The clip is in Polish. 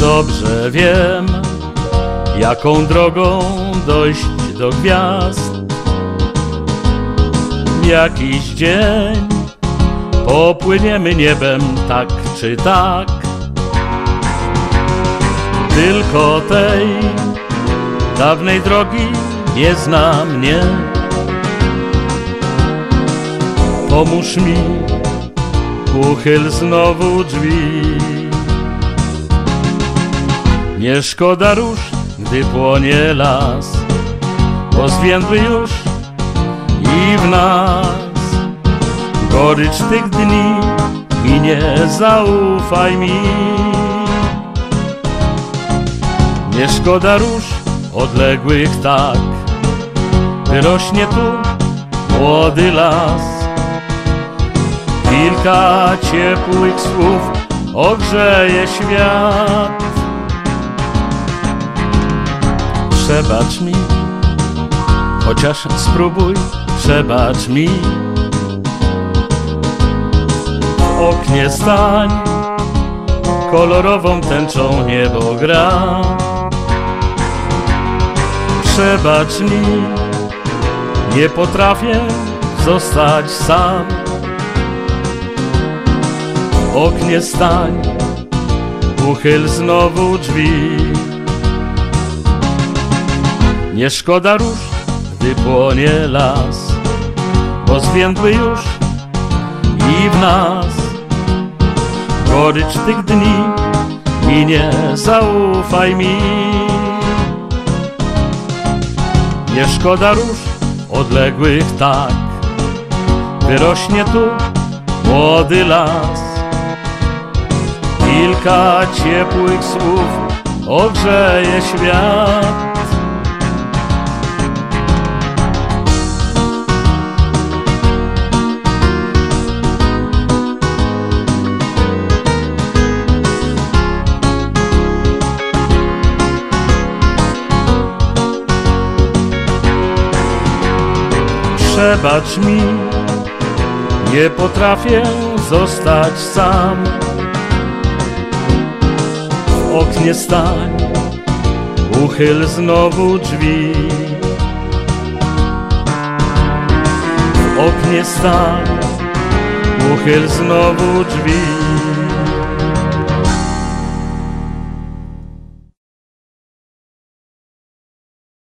Dobrze wiem, jaką drogą dojść do gwiazd. Jakiś dzień popłyniemy niebem tak czy tak. Tylko tej dawnej drogi nie zna mnie. Pomóż mi, uchyl znowu drzwi. Nie szkoda róż, gdy płonie las, bo zwiędły już i w nas gorycz tych dni i nie zaufaj mi. Nie szkoda róż odległych tak, wyrośnie tu młody las. Kilka ciepłych słów ogrzeje świat. Przebacz mi, chociaż spróbuj, przebacz mi. Oknie stań, kolorową tęczą niebo gra. Przebacz mi, nie potrafię zostać sam. Oknie stań, uchyl znowu drzwi. Nie szkoda róż, gdy płonie las, bo zwiędły już i w nas gorycz tych dni i nie zaufaj mi. Nie szkoda róż odległych tak, wyrośnie tu młody las. Kilka ciepłych słów ogrzeje świat. Przebacz mi, nie potrafię zostać sam. W oknie stań, uchyl znowu drzwi. W oknie stań, uchyl znowu drzwi.